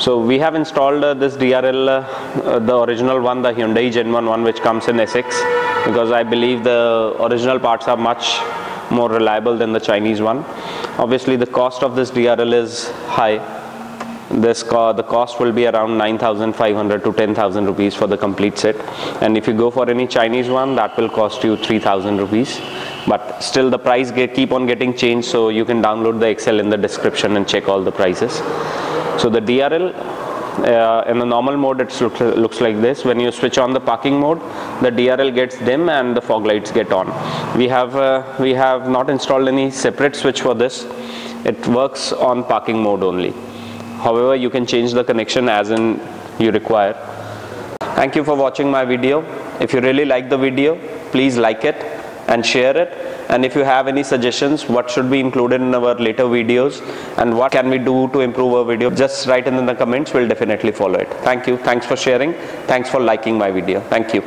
So we have installed uh, this DRL, uh, the original one, the Hyundai Gen 1 one which comes in SX because I believe the original parts are much more reliable than the Chinese one. Obviously the cost of this DRL is high. This co the cost will be around 9,500 to 10,000 rupees for the complete set. And if you go for any Chinese one that will cost you 3,000 rupees. But still the price get, keep on getting changed so you can download the Excel in the description and check all the prices. So the DRL uh, in the normal mode it looks, looks like this. When you switch on the parking mode the DRL gets dim and the fog lights get on. We have uh, we have not installed any separate switch for this. It works on parking mode only however you can change the connection as in you require. Thank you for watching my video. If you really like the video please like it and share it. And if you have any suggestions what should be included in our later videos and what can we do to improve our video just write in the comments. We'll definitely follow it. Thank you. Thanks for sharing. Thanks for liking my video. Thank you